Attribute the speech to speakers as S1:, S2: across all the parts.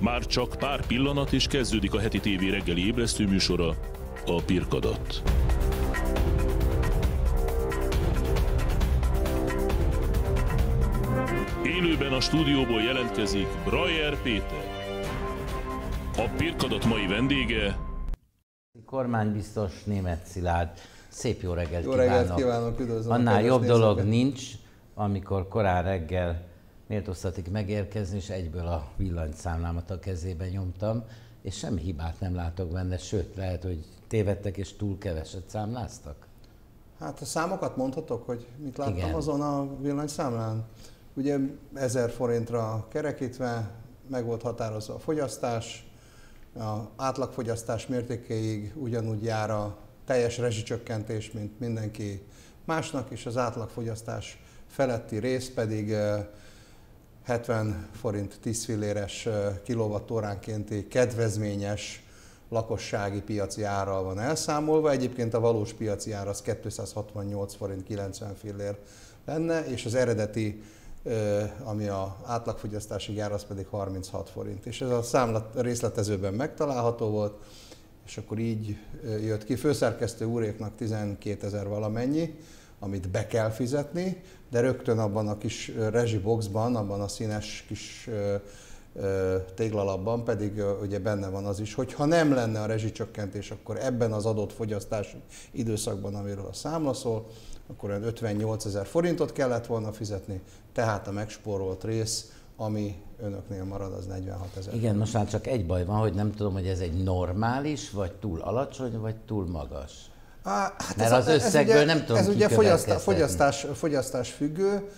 S1: Már csak pár pillanat és kezdődik a heti tévé reggeli ébresztő műsora, a Pirkadat. Élőben a stúdióból jelentkezik Brajer Péter. A Pirkadat mai vendége
S2: Kormánybiztos német Szilárd. Szép jó reggelt
S3: Jó
S2: kívánok!
S3: reggelt kívánok, üdvözlöm
S2: Annál jobb dolog nincs, amikor korán reggel méltóztatik megérkezni, és egyből a villanyszámlámat a kezébe nyomtam, és semmi hibát nem látok benne, sőt, lehet, hogy tévedtek és túl keveset számláztak.
S3: Hát a számokat mondhatok, hogy mit láttam
S2: Igen.
S3: azon a villanyszámlán? Ugye 1000 forintra kerekítve meg volt határozva a fogyasztás, a átlagfogyasztás mértékéig ugyanúgy jár a teljes rezsicsökkentés, mint mindenki másnak, és az átlagfogyasztás feletti rész pedig 70 forint 10 filléres kilovattóránkénti kedvezményes lakossági piaci árral van elszámolva. Egyébként a valós piaci ár az 268 forint 90 fillér lenne, és az eredeti, ami a átlagfogyasztási ár, az pedig 36 forint. És ez a számla részletezőben megtalálható volt, és akkor így jött ki. Főszerkesztő úréknak 12 ezer valamennyi, amit be kell fizetni, de rögtön abban a kis rezsiboxban, abban a színes kis téglalapban pedig ugye benne van az is, hogy ha nem lenne a rezsicsökkentés, akkor ebben az adott fogyasztási időszakban, amiről a számla szól, akkor olyan 58 ezer forintot kellett volna fizetni, tehát a megspórolt rész, ami önöknél marad, az 46 ezer.
S2: Igen, most már csak egy baj van, hogy nem tudom, hogy ez egy normális, vagy túl alacsony, vagy túl magas.
S3: Hát
S2: Mert
S3: ez
S2: az
S3: ez
S2: összegből
S3: ugye-
S2: nem tudom
S3: Ez ugye fogyasztás, fogyasztás, fogyasztás függő.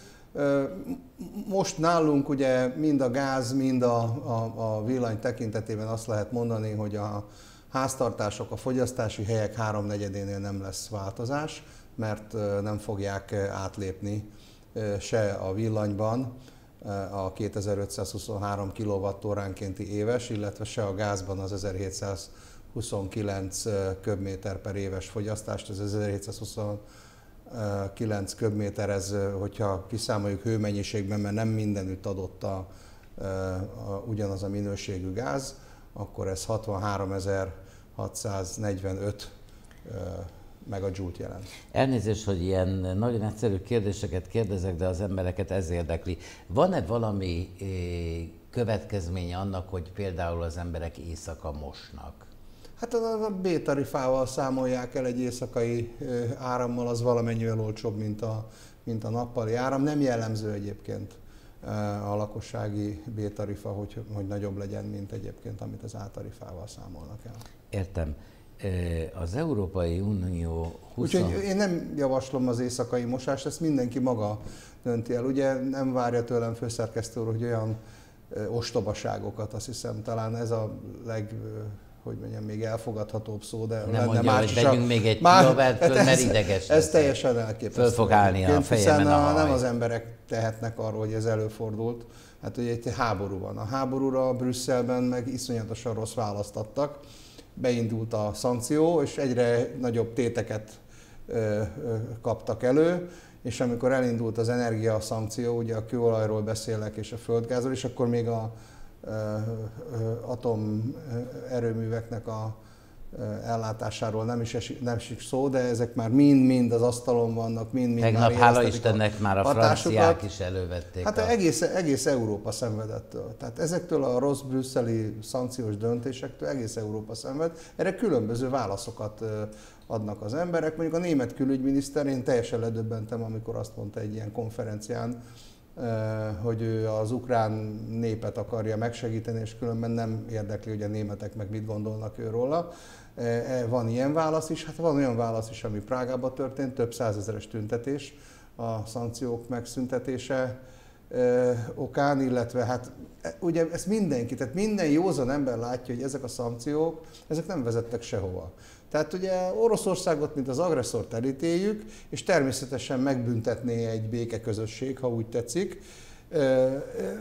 S3: Most nálunk ugye mind a gáz, mind a, a, a villany tekintetében azt lehet mondani, hogy a háztartások, a fogyasztási helyek háromnegyedénél nem lesz változás, mert nem fogják átlépni se a villanyban a 2523 kWh-óránkénti éves, illetve se a gázban az 1729 köbméter per éves fogyasztást, ez 1729 köbméter, ez, hogyha kiszámoljuk hőmennyiségben, mert nem mindenütt adott a, a, ugyanaz a minőségű gáz, akkor ez 63.645 megajoule jelent.
S2: Elnézést, hogy ilyen nagyon egyszerű kérdéseket kérdezek, de az embereket ez érdekli. Van-e valami következménye annak, hogy például az emberek éjszaka mosnak?
S3: Hát a, a B-tarifával számolják el egy éjszakai árammal, az valamennyivel olcsóbb, mint a, mint a nappali áram. Nem jellemző egyébként a lakossági B-tarifa, hogy, hogy nagyobb legyen, mint egyébként, amit az A-tarifával számolnak el.
S2: Értem. Az Európai Unió 20...
S3: Úgyhogy én nem javaslom az éjszakai mosást, ezt mindenki maga dönti el. Ugye nem várja tőlem főszerkesztő hogy olyan ostobaságokat, azt hiszem talán ez a leg, hogy mondjam, még elfogadhatóbb szó, de
S2: Nem
S3: lenne
S2: mondja,
S3: más
S2: hogy
S3: a-
S2: vegyünk még egy
S3: Már-
S2: föl, mert
S3: ez-
S2: ideges
S3: Ez
S2: leszek.
S3: teljesen elképesztő.
S2: Föl fog állni a fejemen a haj.
S3: nem az emberek tehetnek arról, hogy ez előfordult. Hát ugye itt háború van. A háborúra Brüsszelben meg iszonyatosan rossz választ adtak. Beindult a szankció, és egyre nagyobb téteket ö, ö, kaptak elő, és amikor elindult az energia ugye a kőolajról beszélek és a földgázról, és akkor még a atomerőműveknek a ellátásáról nem is esik, nem esik szó, de ezek már mind-mind az asztalon vannak, mind-mind
S2: Tegnap,
S3: már
S2: hála Istennek, már a franciák is elővették.
S3: Hát
S2: a...
S3: egész, egész Európa szenvedettől. Tehát ezektől a rossz brüsszeli szankciós döntésektől egész Európa szenved. Erre különböző válaszokat adnak az emberek. Mondjuk a német külügyminiszter, én teljesen ledöbbentem, amikor azt mondta egy ilyen konferencián, hogy ő az ukrán népet akarja megsegíteni, és különben nem érdekli, hogy a németek meg mit gondolnak ő róla. E, Van ilyen válasz is, hát van olyan válasz is, ami Prágában történt, több százezeres tüntetés a szankciók megszüntetése okán, illetve hát e, ugye ezt mindenki, tehát minden józan ember látja, hogy ezek a szankciók, ezek nem vezettek sehova. Tehát ugye Oroszországot, mint az agresszort elítéljük, és természetesen megbüntetné egy békeközösség, ha úgy tetszik,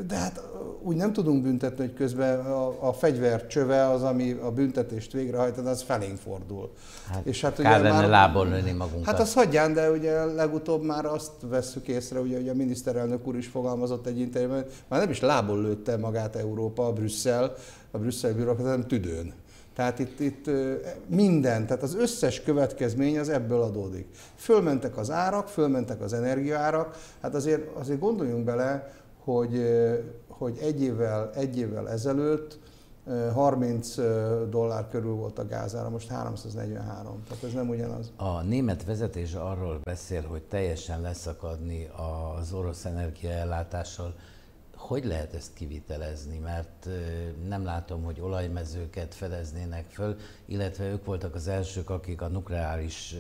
S3: De hát úgy nem tudunk büntetni, hogy közben a, a fegyver csöve az, ami a büntetést végrehajt, az felénk fordul.
S2: Hát, és hát kár lenne már, lából lőni magunkat.
S3: Hát az hagyján, de ugye legutóbb már azt vesszük észre, ugye, hogy a miniszterelnök úr is fogalmazott egy interjúban, már nem is lából lőtte magát Európa, Brüsszel, a brüsszeli bürokrat, hanem tüdőn. Tehát itt, itt minden, tehát az összes következmény az ebből adódik. Fölmentek az árak, fölmentek az energiaárak, hát azért, azért gondoljunk bele, hogy, hogy egy, évvel, egy évvel ezelőtt 30 dollár körül volt a gázára, most 343, tehát ez nem ugyanaz.
S2: A német vezetés arról beszél, hogy teljesen leszakadni az orosz energiaellátással hogy lehet ezt kivitelezni? Mert nem látom, hogy olajmezőket fedeznének föl, illetve ők voltak az elsők, akik a nukleáris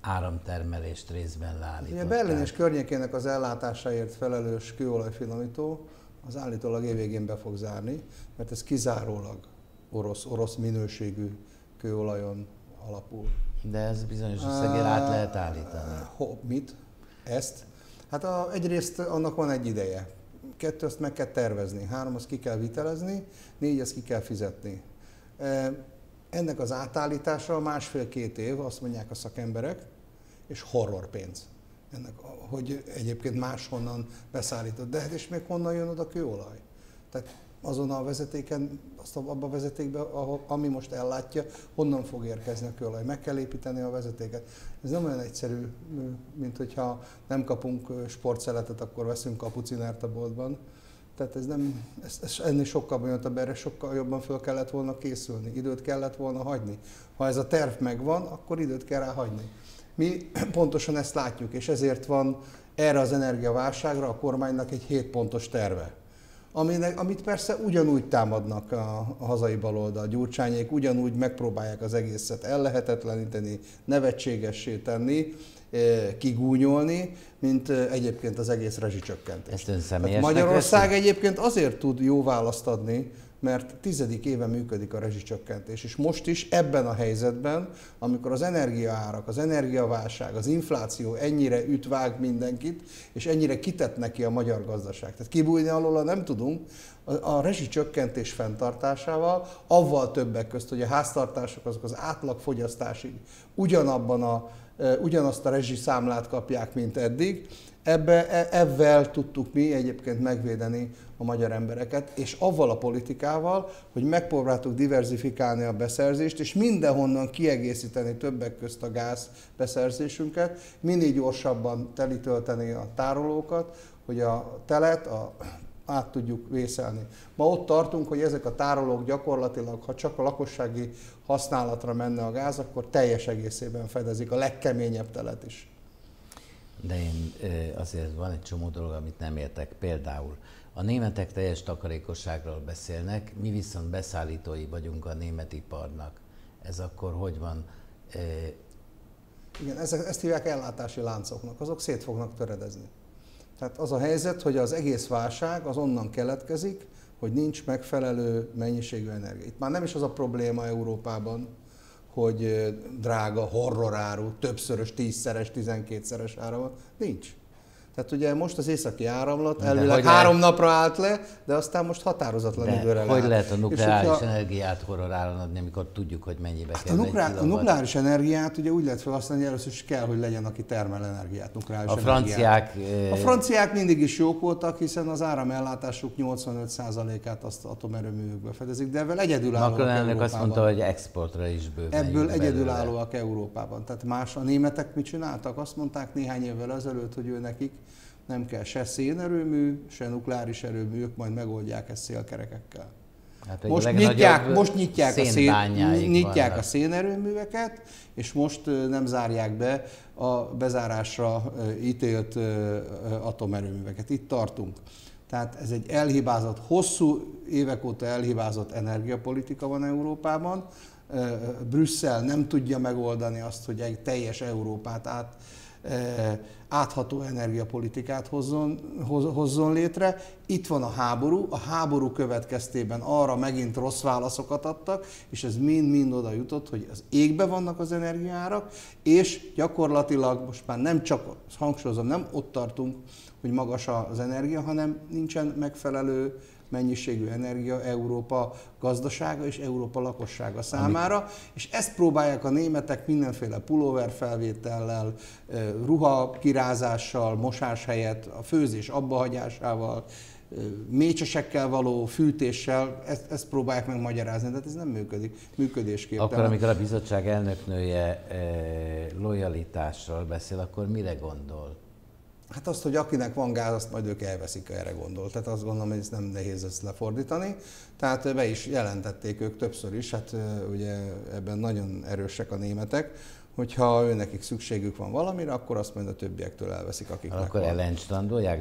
S2: áramtermelést részben leállították.
S3: Ugye Berlin és környékének az ellátásáért felelős kőolajfinomító az állítólag évvégén be fog zárni, mert ez kizárólag orosz, orosz minőségű kőolajon alapul.
S2: De ez bizonyos összegér át lehet állítani.
S3: Ho, mit? Ezt? Hát a, egyrészt annak van egy ideje kettő azt meg kell tervezni, három azt ki kell vitelezni, négy azt ki kell fizetni. Ennek az átállítása másfél-két év, azt mondják a szakemberek, és horror pénz. Ennek, hogy egyébként máshonnan beszállított. De hát és még honnan jön oda kőolaj? Tehát azon a vezetéken, azt abban a vezetékben, ahol, ami most ellátja, honnan fog érkezni a kőolaj. Meg kell építeni a vezetéket. Ez nem olyan egyszerű, mint hogyha nem kapunk sportszeletet, akkor veszünk kapucinert a boltban. Tehát ez nem, ez, ez ennél sokkal bonyolultabb, erre sokkal jobban föl kellett volna készülni, időt kellett volna hagyni. Ha ez a terv megvan, akkor időt kell rá hagyni. Mi pontosan ezt látjuk, és ezért van erre az energiaválságra a kormánynak egy 7 pontos terve aminek, amit persze ugyanúgy támadnak a, a hazai baloldal, gyurcsányék, ugyanúgy megpróbálják az egészet ellehetetleníteni, nevetségessé tenni, eh, kigúnyolni, mint eh, egyébként az egész rezsicsökkentés.
S2: Ezt
S3: Magyarország veszi? egyébként azért tud jó választ adni, mert tizedik éve működik a rezsicsökkentés. És most is ebben a helyzetben, amikor az energiaárak, az energiaválság, az infláció ennyire ütvág mindenkit, és ennyire kitett neki a magyar gazdaság. Tehát kibújni alól nem tudunk, a rezsicsökkentés fenntartásával, avval többek közt, hogy a háztartások azok az átlagfogyasztásig ugyanabban a, ugyanazt a rezsiszámlát kapják, mint eddig, Ebbe, e, ebben tudtuk mi egyébként megvédeni a magyar embereket, és avval a politikával, hogy megpróbáltuk diversifikálni a beszerzést, és mindenhonnan kiegészíteni többek közt a gáz beszerzésünket, minél gyorsabban telítölteni a tárolókat, hogy a telet a, át tudjuk vészelni. Ma ott tartunk, hogy ezek a tárolók gyakorlatilag, ha csak a lakossági használatra menne a gáz, akkor teljes egészében fedezik a legkeményebb telet is.
S2: De én azért van egy csomó dolog, amit nem értek. Például a németek teljes takarékosságról beszélnek, mi viszont beszállítói vagyunk a német iparnak. Ez akkor hogy van?
S3: Igen, ezek, ezt hívják ellátási láncoknak, azok szét fognak töredezni. Tehát az a helyzet, hogy az egész válság az onnan keletkezik, hogy nincs megfelelő mennyiségű energia. Itt már nem is az a probléma Európában, hogy drága horroráru, többszörös, tízszeres, tizenkétszeres ára van. Nincs. Tehát ugye most az északi áramlat elvileg három lehet... napra állt le, de aztán most határozatlan
S2: de
S3: időre
S2: hogy lehet a nukleáris hogyha... energiát horror adni, amikor tudjuk, hogy mennyibe hát kell
S3: a, nuklá... a nukleáris energiát ugye úgy lehet felhasználni, hogy először is kell, hogy legyen, aki termel energiát, nukleáris
S2: a franciák,
S3: energiát. A franciák mindig is jók voltak, hiszen az áramellátásuk 85%-át azt atomerőművekbe fedezik, de ebből egyedülállóak
S2: Macron elnök azt mondta, hogy exportra is bőven.
S3: Ebből egyedülállóak Európában. Tehát más a németek mit csináltak? Azt mondták néhány évvel ezelőtt, hogy ő nekik nem kell se szénerőmű, se nukleáris erőmű, ők majd megoldják ezt szélkerekekkel. Hát most, nyitják, most nyitják, a, szén, nyitják a szénerőműveket, és most nem zárják be a bezárásra ítélt atomerőműveket. Itt tartunk. Tehát ez egy elhibázott, hosszú évek óta elhibázott energiapolitika van Európában. Brüsszel nem tudja megoldani azt, hogy egy teljes Európát át átható energiapolitikát hozzon, hozzon létre. Itt van a háború, a háború következtében arra megint rossz válaszokat adtak, és ez mind-mind oda jutott, hogy az égbe vannak az energiárak, és gyakorlatilag most már nem csak, hangsúlyozom, nem ott tartunk, hogy magas az energia, hanem nincsen megfelelő mennyiségű energia Európa gazdasága és Európa lakossága számára, Amik... és ezt próbálják a németek mindenféle pulóver felvétellel, ruha kirázással, mosás helyett, a főzés abbahagyásával, mécsesekkel való fűtéssel, ezt, ezt próbálják meg magyarázni, de ez nem működik, működésképtelen.
S2: Akkor, amikor a bizottság elnöknője lojalitásról beszél, akkor mire gondol?
S3: Hát azt, hogy akinek van gáz, azt majd ők elveszik, erre gondol. Tehát azt gondolom, hogy ez nem nehéz ezt lefordítani. Tehát be is jelentették ők többször is, hát ugye ebben nagyon erősek a németek, hogyha ő nekik szükségük van valamire, akkor azt majd a többiektől elveszik, akiknek
S2: Akkor
S3: van.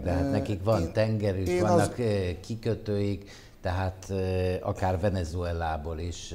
S2: de hát nekik van én, tengerük, én vannak az... kikötőik, tehát akár Venezuelából is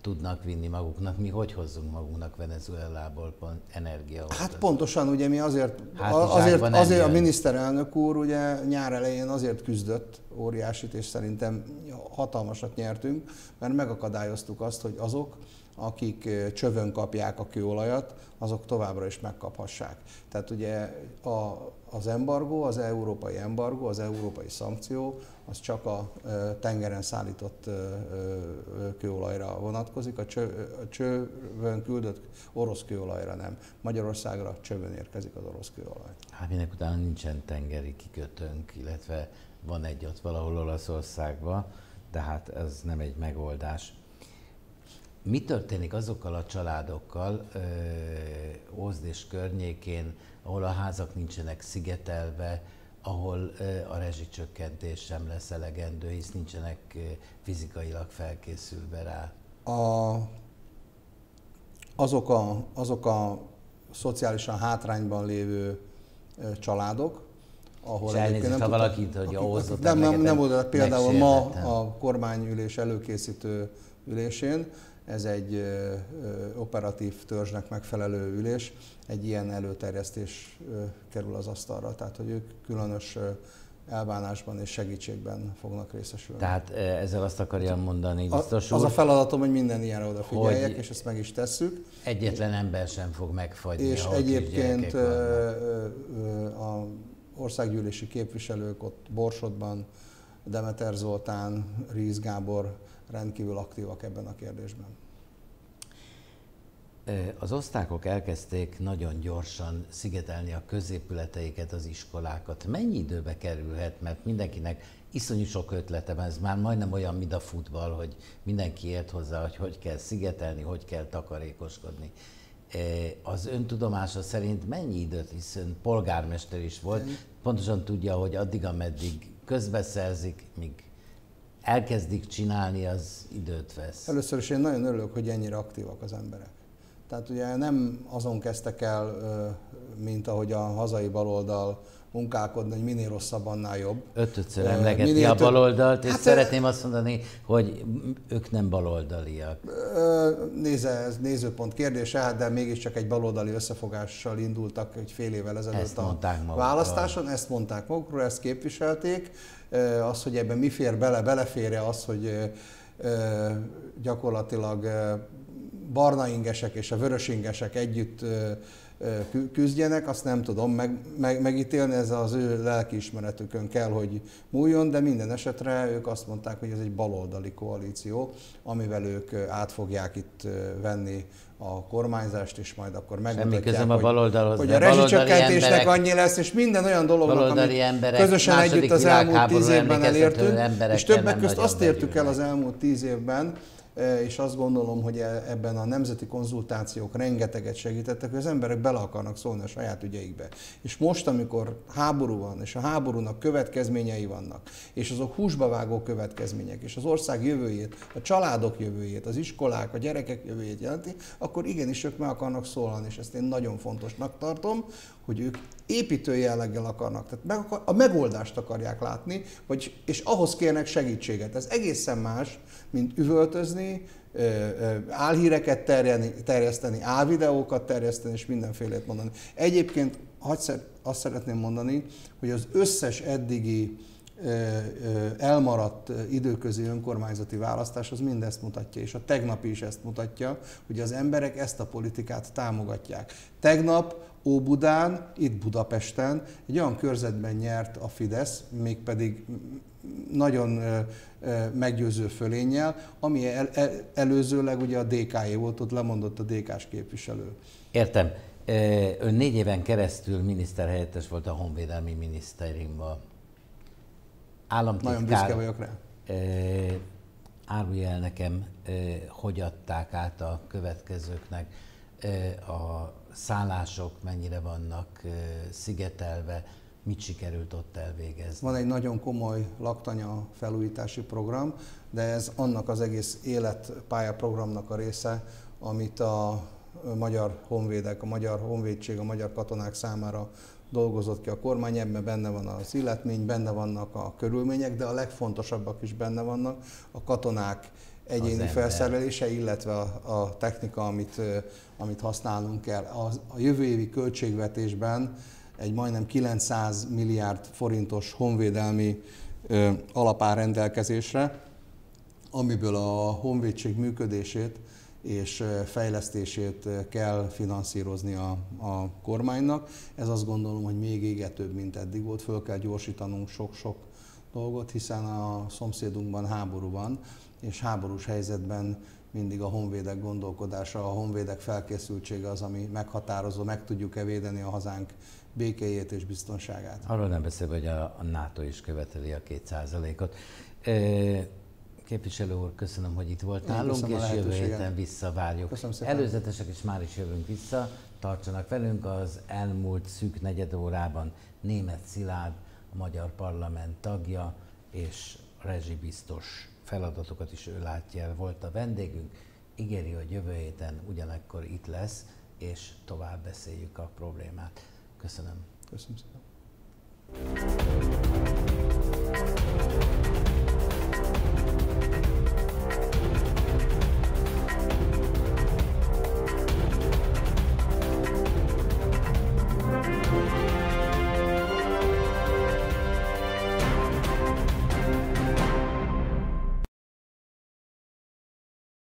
S2: tudnak vinni maguknak. Mi hogy hozzunk magunknak Venezuelából energiát?
S3: Hát pontosan, ugye mi azért, hát, azért, azért a miniszterelnök úr ugye nyár elején azért küzdött óriásit, és szerintem hatalmasat nyertünk, mert megakadályoztuk azt, hogy azok, akik csövön kapják a kőolajat, azok továbbra is megkaphassák. Tehát ugye a, az embargó, az európai embargó, az európai szankció, az csak a tengeren szállított kőolajra vonatkozik, a, cső, a csövön küldött orosz kőolajra nem. Magyarországra csövön érkezik az orosz kőolaj.
S2: Hát minek utána nincsen tengeri kikötőnk, illetve van egy ott valahol Olaszországban, tehát ez nem egy megoldás. Mi történik azokkal a családokkal Ózd és környékén, ahol a házak nincsenek szigetelve, ahol a rezsicsökkentés sem lesz elegendő, hisz nincsenek fizikailag felkészülve rá?
S3: A, azok, a, azok a szociálisan hátrányban lévő családok,
S2: ahol És elnézést, ha valakit, hogy ahhoz
S3: Nem, nem, nem oda, például ma a kormányülés előkészítő ülésén ez egy operatív törzsnek megfelelő ülés, egy ilyen előterjesztés kerül az asztalra, tehát hogy ők különös elbánásban és segítségben fognak részesülni.
S2: Tehát ezzel azt akarja mondani, biztos
S3: a, Az a feladatom, hogy minden ilyenre odafigyeljek, és ezt meg is tesszük.
S2: Egyetlen ember sem fog megfagyni,
S3: És egyébként a országgyűlési képviselők ott Borsodban, Demeter Zoltán, Ríz Gábor rendkívül aktívak ebben a kérdésben.
S2: Az osztákok elkezdték nagyon gyorsan szigetelni a középületeiket, az iskolákat. Mennyi időbe kerülhet, mert mindenkinek iszonyú sok ötlete van, ez már majdnem olyan, mint a futball, hogy mindenki ért hozzá, hogy hogy kell szigetelni, hogy kell takarékoskodni. Az öntudomása szerint mennyi időt, hiszen polgármester is volt, pontosan tudja, hogy addig, ameddig közbeszerzik, míg elkezdik csinálni, az időt vesz.
S3: Először is én nagyon örülök, hogy ennyire aktívak az emberek. Tehát ugye nem azon kezdtek el, mint ahogy a hazai baloldal munkálkodni, hogy minél rosszabb, annál jobb.
S2: Ötötször emlegeti minél a baloldalt, és hát, szeretném azt mondani, hogy ők nem baloldaliak.
S3: Nézze, ez nézőpont kérdése, hát de mégiscsak egy baloldali összefogással indultak egy fél évvel ezelőtt a választáson, ezt mondták magukról, ezt képviselték. Az, hogy ebben mi fér bele, beleférje az, hogy gyakorlatilag barna ingesek és a vörös ingesek együtt küzdjenek, azt nem tudom meg, meg, megítélni, ez az ő lelkiismeretükön kell, hogy múljon, de minden esetre ők azt mondták, hogy ez egy baloldali koalíció, amivel ők át fogják itt venni a kormányzást, és majd akkor megmutatják,
S2: a baloldalhoz,
S3: hogy a rezsicsökkentésnek annyi lesz, és minden olyan dolognak, amit emberek, közösen együtt az elmúlt tíz évben elértünk, és többek között azt értük el az elmúlt tíz évben, és azt gondolom, hogy e, ebben a nemzeti konzultációk rengeteget segítettek, hogy az emberek bele akarnak szólni a saját ügyeikbe. És most, amikor háború van, és a háborúnak következményei vannak, és azok húsba vágó következmények, és az ország jövőjét, a családok jövőjét, az iskolák, a gyerekek jövőjét jelenti, akkor igenis ők meg akarnak szólalni, és ezt én nagyon fontosnak tartom, hogy ők építő jelleggel akarnak, tehát meg akar, a megoldást akarják látni, vagy, és ahhoz kérnek segítséget. Ez egészen más, mint üvöltözni, álhíreket terjeszteni, álvideókat terjeszteni, és mindenfélét mondani. Egyébként azt szeretném mondani, hogy az összes eddigi elmaradt időközi önkormányzati választás az mindezt mutatja, és a tegnapi is ezt mutatja, hogy az emberek ezt a politikát támogatják. Tegnap Óbudán, itt Budapesten egy olyan körzetben nyert a Fidesz, mégpedig nagyon meggyőző fölénnyel, ami el, el, előzőleg ugye a DK-é volt, ott lemondott a DK-s képviselő.
S2: Értem. Ön négy éven keresztül miniszterhelyettes volt a Honvédelmi Minisztériumban államtitkár...
S3: Nagyon büszke vagyok rá.
S2: Árulj el nekem, hogy adták át a következőknek a szállások, mennyire vannak szigetelve, mit sikerült ott elvégezni?
S3: Van egy nagyon komoly laktanya felújítási program, de ez annak az egész életpálya programnak a része, amit a magyar honvédek, a magyar honvédség, a magyar katonák számára dolgozott ki a kormány, ebben benne van az illetmény, benne vannak a körülmények, de a legfontosabbak is benne vannak, a katonák egyéni felszerelése, illetve a, a technika, amit, amit használnunk kell. A, a jövő évi költségvetésben egy majdnem 900 milliárd forintos honvédelmi ö, alap áll rendelkezésre, amiből a honvédség működését és fejlesztését kell finanszírozni a, a kormánynak. Ez azt gondolom, hogy még égetőbb, mint eddig volt. Föl kell gyorsítanunk sok-sok dolgot, hiszen a szomszédunkban háború van, és háborús helyzetben mindig a honvédek gondolkodása, a honvédek felkészültsége az, ami meghatározó, meg tudjuk-e védeni a hazánk békéjét és biztonságát.
S2: Arról nem beszélve, hogy a, NATO is követeli a kétszázalékot. Képviselő úr, köszönöm, hogy itt volt nálunk, és jövő héten visszavárjuk. Előzetesek is már is jövünk vissza. Tartsanak velünk az elmúlt szűk negyed órában német Szilárd, a Magyar Parlament tagja, és rezsibiztos feladatokat is ő látja el. Volt a vendégünk, ígéri, hogy jövő héten ugyanekkor itt lesz, és tovább beszéljük a problémát. Köszönöm.
S3: Köszönöm szépen.